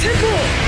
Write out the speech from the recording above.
成功。